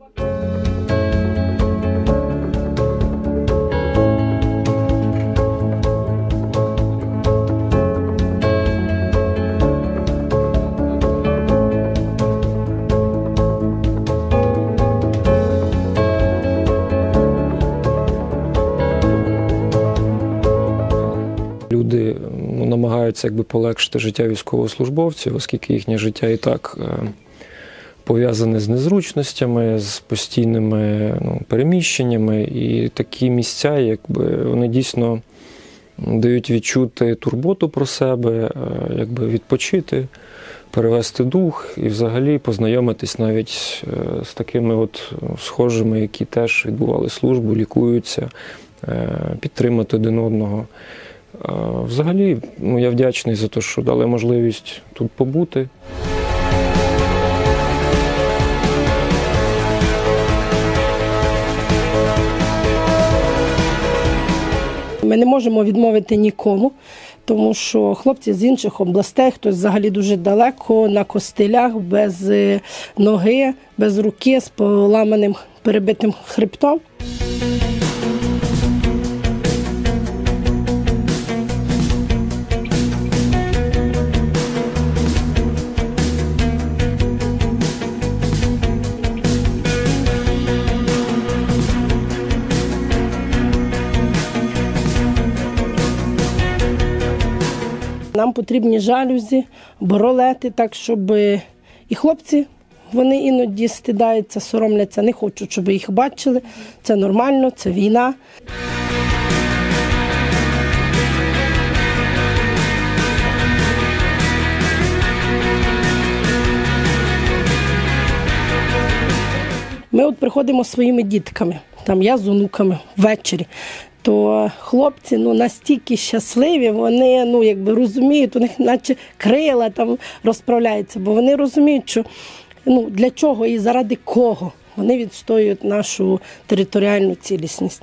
Люди ну, намагаються якби полегшити життя військовослужбовців, оскільки їхнє життя і так е, пов'язане з незручностями, з постійними ну, переміщеннями. І такі місця, якби вони дійсно дають відчути турботу про себе, е, якби відпочити, перевести дух і взагалі познайомитись навіть е, з такими от схожими, які теж відбували службу, лікуються, е, підтримати один одного. Взагалі, ну, я вдячний за те, що дали можливість тут побути. Ми не можемо відмовити нікому, тому що хлопці з інших областей, хтось взагалі дуже далеко, на костилях, без е, ноги, без руки, з поламаним перебитим хребтом. Нам потрібні жалюзі, боролети, так щоб і хлопці вони іноді стидаються, соромляться, не хочуть, щоб їх бачили. Це нормально, це війна. Ми от приходимо зі своїми дітками, там я з онуками ввечері. То хлопці ну настільки щасливі, вони ну якби розуміють, у них наче крила там розправляються, бо вони розуміють, що ну для чого і заради кого вони відстоюють нашу територіальну цілісність.